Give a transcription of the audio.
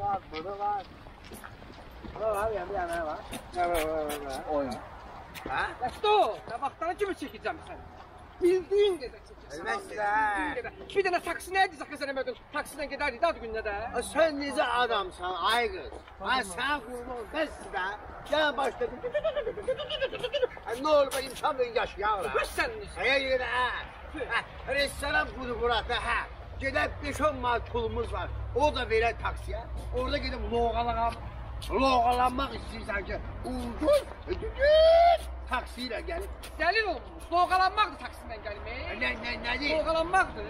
Var, bunu var. Var var, yan bir yana var. Var var var var, var. Oyun. Ha? Ya stop. Tabaktan kimi çekeceğim sen? Bildiğin. Mesela. Bildiğin kadar. Bir tane taksi neydi sakın sen emedin. Taksine giderdi adı günde de. Ha, Sen necə adamsan ay qız? Ay sən qurban bəsdir də. Gəl başladı. Ay nə olur yaşayamıram. Kız sen misin? Həyə gedə hə. Hə, restoran budur burada hə. Gelen 5-10 maat pulumuz var. O da veren taksiye. Orada gidip loğalanam, loğalanmak istiyorsan ki ucuz, ucuz taksiyle gelip. Delil oldunuz. Loğalanmaktı taksiden gelmeyi. Ne, ne, ne değil? Loğalanmaktı.